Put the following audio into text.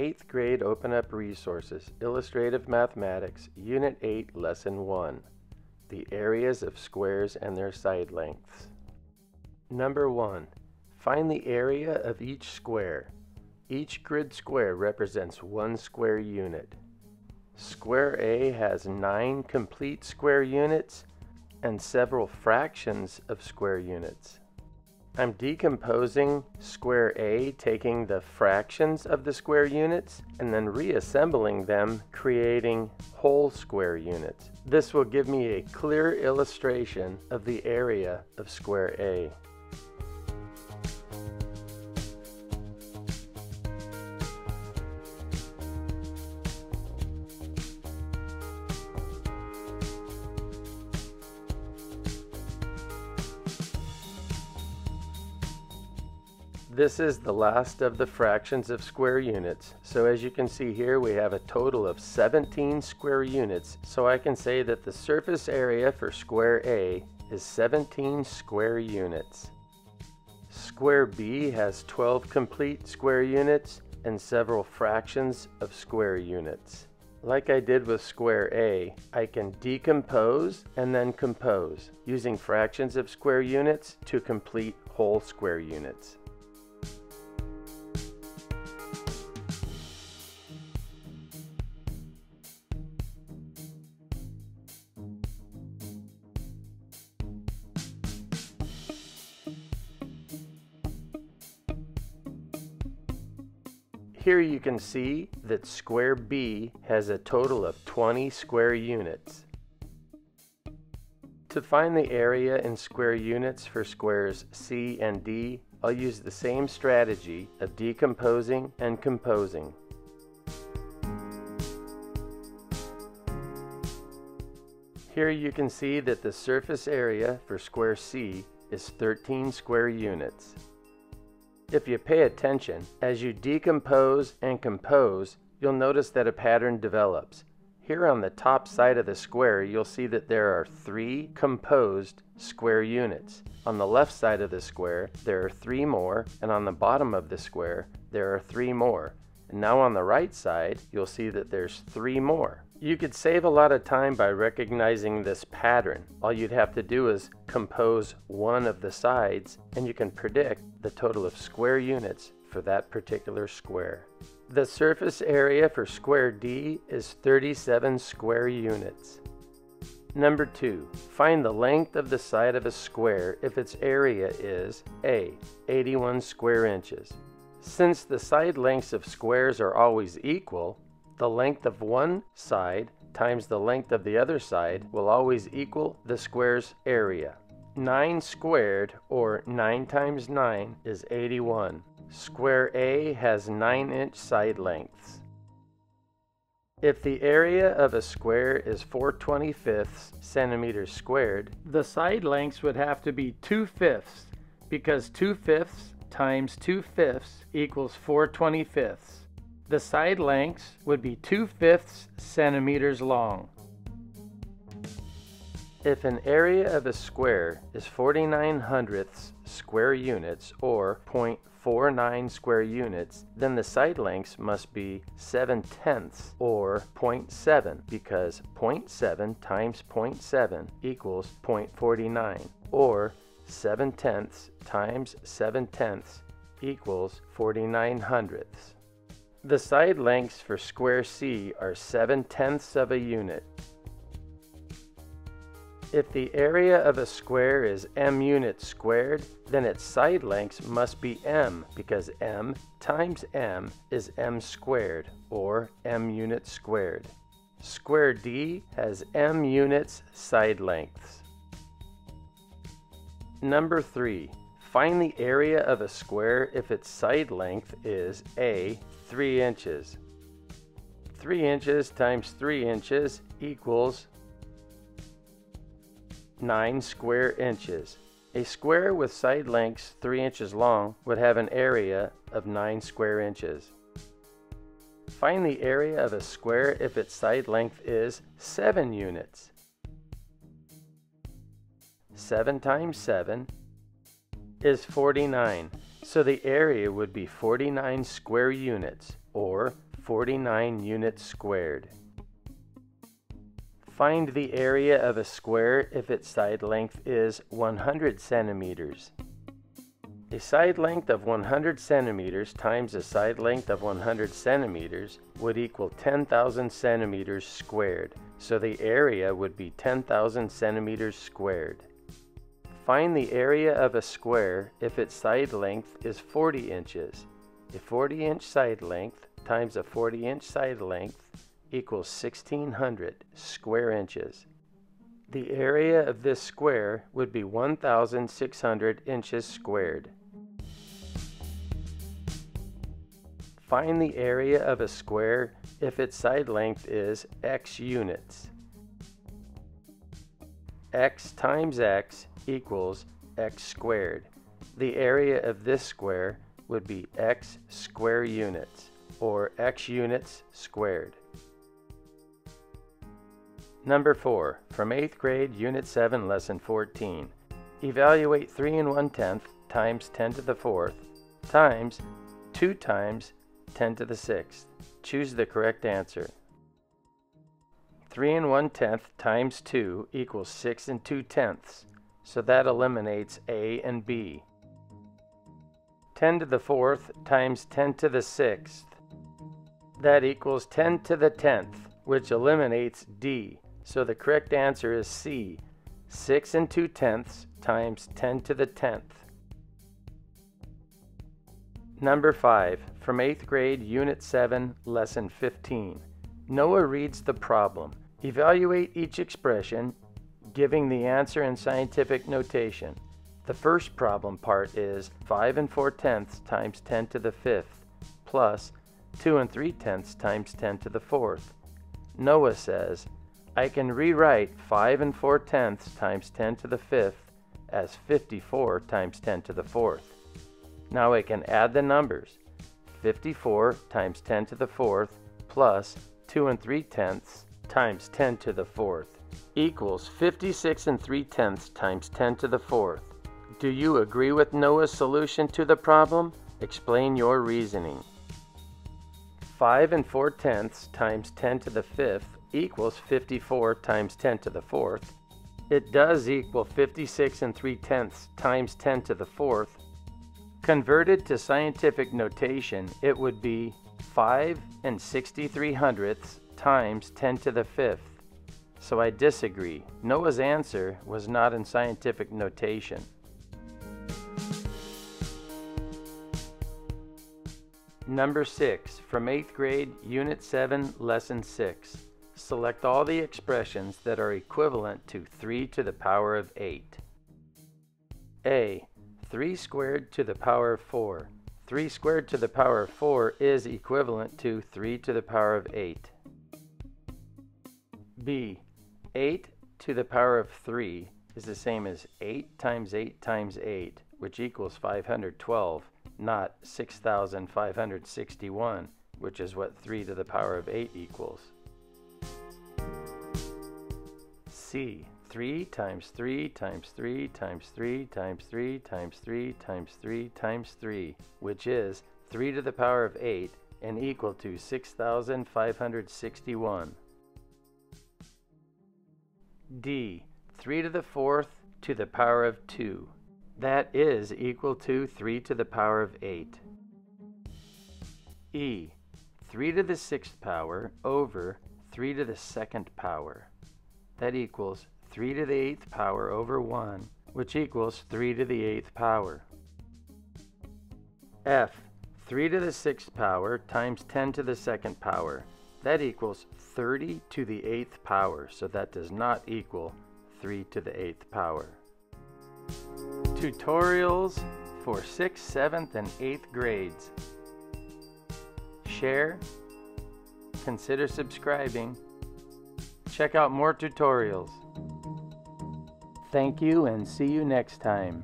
8th grade Open Up Resources, Illustrative Mathematics, Unit 8, Lesson 1. The areas of squares and their side lengths. Number 1. Find the area of each square. Each grid square represents one square unit. Square A has 9 complete square units and several fractions of square units. I'm decomposing square A, taking the fractions of the square units, and then reassembling them, creating whole square units. This will give me a clear illustration of the area of square A. This is the last of the fractions of square units. So as you can see here, we have a total of 17 square units. So I can say that the surface area for square A is 17 square units. Square B has 12 complete square units and several fractions of square units. Like I did with square A, I can decompose and then compose using fractions of square units to complete whole square units. Here you can see that square B has a total of 20 square units. To find the area in square units for squares C and D, I'll use the same strategy of decomposing and composing. Here you can see that the surface area for square C is 13 square units. If you pay attention, as you decompose and compose, you'll notice that a pattern develops. Here on the top side of the square, you'll see that there are three composed square units. On the left side of the square, there are three more, and on the bottom of the square, there are three more. And now on the right side, you'll see that there's three more. You could save a lot of time by recognizing this pattern. All you'd have to do is compose one of the sides and you can predict the total of square units for that particular square. The surface area for square D is 37 square units. Number 2. Find the length of the side of a square if its area is A. 81 square inches. Since the side lengths of squares are always equal, the length of one side times the length of the other side will always equal the square's area. 9 squared, or 9 times 9, is 81. Square A has 9 inch side lengths. If the area of a square is 4 25ths centimeters squared, the side lengths would have to be 2 fifths, because 2 fifths times 2 fifths equals 4 25ths. The side lengths would be 2 fifths centimeters long. If an area of a square is 49 hundredths square units or 0.49 square units, then the side lengths must be 7 tenths or 0.7 because 0.7 times 0.7 equals 0.49 or 7 tenths times 7 tenths equals 49 hundredths. The side lengths for square C are 7 tenths of a unit. If the area of a square is m units squared, then its side lengths must be m because m times m is m squared, or m units squared. Square D has m units side lengths. Number 3. Find the area of a square if its side length is a 3 inches. 3 inches times 3 inches equals 9 square inches. A square with side lengths 3 inches long would have an area of 9 square inches. Find the area of a square if its side length is 7 units. 7 times 7 is 49. So the area would be 49 square units, or 49 units squared. Find the area of a square if its side length is 100 centimeters. A side length of 100 centimeters times a side length of 100 centimeters would equal 10,000 centimeters squared, so the area would be 10,000 centimeters squared. Find the area of a square if its side length is 40 inches. A 40 inch side length times a 40 inch side length equals 1600 square inches. The area of this square would be 1,600 inches squared. Find the area of a square if its side length is x units. x times x equals x squared. The area of this square would be x square units, or x units squared. Number 4, from 8th grade, Unit 7, Lesson 14. Evaluate 3 and 1 tenth times 10 to the 4th times 2 times 10 to the 6th. Choose the correct answer. 3 and 1 tenth times 2 equals 6 and 2 tenths, so that eliminates A and B. 10 to the 4th times 10 to the 6th. That equals 10 to the 10th, which eliminates D, so the correct answer is C, 6 and 2 tenths times 10 to the 10th. Number 5, from 8th grade, Unit 7, Lesson 15. Noah reads the problem. Evaluate each expression, giving the answer in scientific notation. The first problem part is 5 and 4 tenths times 10 to the 5th, plus 2 and 3 tenths times 10 to the 4th. Noah says, I can rewrite 5 and 4 tenths times 10 to the 5th as 54 times 10 to the 4th. Now I can add the numbers. 54 times 10 to the 4th plus 2 and 3 tenths times 10 to the 4th equals 56 and 3 tenths times 10 to the 4th. Do you agree with Noah's solution to the problem? Explain your reasoning. 5 and 4 tenths times 10 to the 5th equals 54 times 10 to the 4th. It does equal 56 and 3 tenths times 10 to the 4th, Converted to scientific notation, it would be 5 and 63 hundredths times 10 to the 5th. So I disagree. Noah's answer was not in scientific notation. Number 6, from 8th grade, Unit 7, Lesson 6. Select all the expressions that are equivalent to 3 to the power of 8. A. 3 squared to the power of 4. 3 squared to the power of 4 is equivalent to 3 to the power of 8. b. 8 to the power of 3 is the same as 8 times 8 times 8, which equals 512, not 6,561, which is what 3 to the power of 8 equals. c. 3 times 3 times 3 times 3 times 3 times 3 times 3 times 3, which is 3 to the power of 8 and equal to 6,561. D. 3 to the fourth to the power of 2. That is equal to 3 to the power of 8. E. 3 to the sixth power over 3 to the second power. That equals 3 to the 8th power over 1, which equals 3 to the 8th power. F, 3 to the 6th power times 10 to the 2nd power. That equals 30 to the 8th power, so that does not equal 3 to the 8th power. Tutorials for 6th, 7th, and 8th grades. Share, consider subscribing, check out more tutorials. Thank you and see you next time.